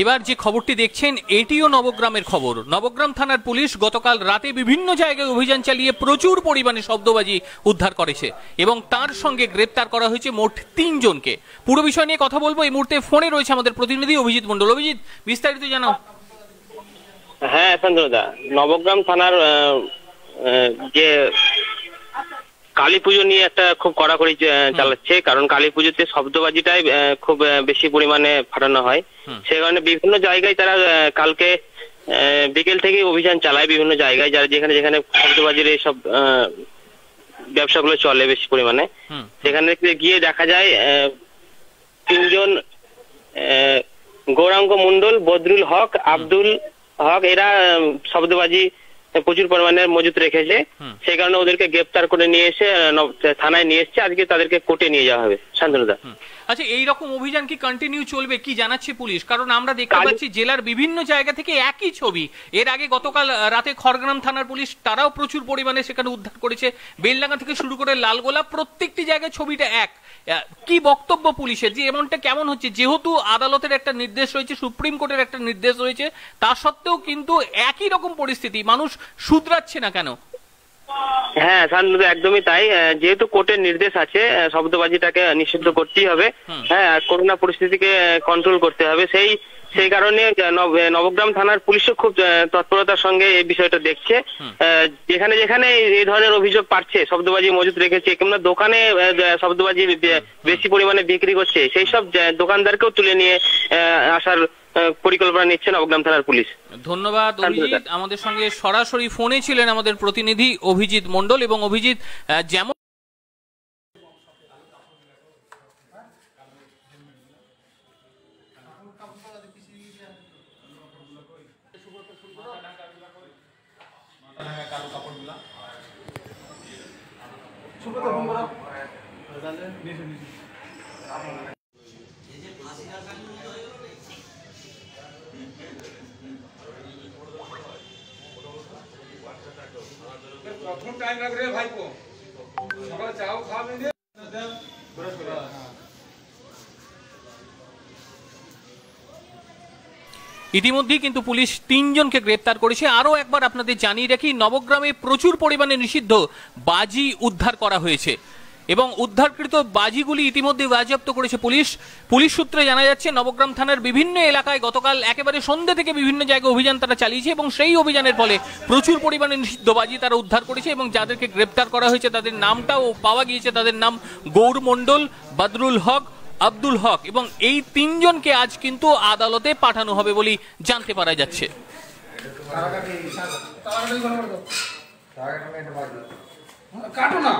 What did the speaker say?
এবার যে খবরটি দেখছেন, এটিও নবগ্রামের খবর। নবগ্রাম থানার পুলিশ গতকাল রাতে বিভিন্ন জায়গায় অভিযান চালিয়ে প্রচুর পরিমাণে শব্দবাজি উদ্ধার করেছে এবং তার সঙ্গে গ্রেপ্তার করা হয়েছে মোট তিনজনকে। পুরো বিষয় নিয়ে কথা বলব। এই মুহূর্তে ফোনে রয়েছে আমাদের প্রতিনিধি অভিজিৎ মন্ডল অভিজিৎ, বিস্তারিত জানাও। হ্যাঁ নবগ্রাম থানার যে কালী পুজো নিয়ে একটা খুব কড়াকড়ি চালাচ্ছে। কারণ কালী পুজোতে শব্দবাজিটাই খুব বেশি পরিমাণে ফাটানো হয়। সে কারণে বিভিন্ন জায়গায় তারা কালকে বিকেল থেকে অভিযান চালায় বিভিন্ন জায়গায় যারা যেখানে যেখানে শব্দবাজির এইসব ব্যবসাগুলো চলে বেশি পরিমাণে। সেখানে গিয়ে দেখা যায় আহ, তিনজন আহ, গৌরাঙ্গ মন্ডল বদরুল হক আব্দুল হক এরা শব্দবাজি প্রচুর পরিমাণে মজুত রেখেছে। সেই কারণে ওদেরকে গ্রেপ্তার করে নিয়ে এসে থানায় নিয়ে এসছে। আজকে তাদেরকে কোর্টে নিয়ে যাওয়া হবে। শান্তনুদা আচ্ছা এই রকম অভিযান কি কন্টিনিউ চলবে? কি জানাচ্ছে পুলিশ? কারণ আমরা দেখতে পাচ্ছি জেলার বিভিন্ন জায়গা থেকে একই ছবি। এর আগে গতকাল রাতে খড়গ্রাম থানার পুলিশ তারাও প্রচুর পরিমাণে সেখানে উদ্ধার করেছে। বেলডাঙ্গা থেকে শুরু করে লালগোলা প্রত্যেকটি জায়গায় ছবিটা এক। কি বক্তব্য পুলিশের? যে এমনটা কেমন হচ্ছে? যেহেতু আদালতের একটা নির্দেশ রয়েছে সুপ্রিম কোর্টের একটা নির্দেশ রয়েছে তা সত্ত্বেও কিন্তু একই রকম পরিস্থিতি। মানুষ শুধরাচ্ছে না কেন? হ্যাঁ স্যার একদমই তাই। যেহেতু কোর্টের নির্দেশ আছে শব্দবাজিটাকে নিষিদ্ধ করতেই হবে। হ্যাঁ করোনা পরিস্থিতিকে কন্ট্রোল করতে হবে। সেই সেই কারণে নবগ্রাম থানার পুলিশও খুব তৎপরতার সঙ্গে এই বিষয়টা দেখছে। যেখানে যেখানে এই- ধরনের অভিযোগ পাচ্ছে শব্দবাজি মজুত রেখেছে কিংবা দোকানে শব্দবাজি বেশি পরিমাণে বিক্রি করছে সেই সব দোকানদারকেও তুলে নিয়ে আসার পরিকল্পনা নিচ্ছে নবগ্রাম থানার পুলিশ। ধন্যবাদ অভিজিৎ। আমাদের সঙ্গে সরাসরি ফোনে ছিলেন আমাদের প্রতিনিধি অভিজিৎ মন্ডল এবং অভিজিৎ আহ, যেমন প্রথম টাইম লাগবে ভাইপো। সকালে চাও খাওয়াবেন দিয়ে ইতিমধ্যেই কিন্তু পুলিশ তিনজনকে গ্রেপ্তার করেছে। আরও একবার আপনাদের জানিয়ে রাখি, নবগ্রামে প্রচুর পরিমাণে নিষিদ্ধ বাজি উদ্ধার করা হয়েছে। এবং উদ্ধারকৃত বাজিগুলি ইতিমধ্যে বাজেয়াপ্ত করেছে পুলিশ। পুলিশ সূত্রে জানা যাচ্ছে, নবগ্রাম থানার বিভিন্ন এলাকায় গতকাল একেবারে সন্ধ্যে থেকে বিভিন্ন জায়গায় অভিযান তারা চালিয়েছে এবং সেই অভিযানের ফলে প্রচুর পরিমাণে নিষিদ্ধ বাজি তারা উদ্ধার করেছে এবং যাদেরকে গ্রেপ্তার করা হয়েছে তাদের নামটাও পাওয়া গিয়েছে। তাদের নাম গৌর মণ্ডল, বদরুল হক আব্দুল হক এবং এই তিনজনকে আজ কিন্তু আদালতে পাঠানো হবে বলে জানতে পারা যাচ্ছে। কাটো না।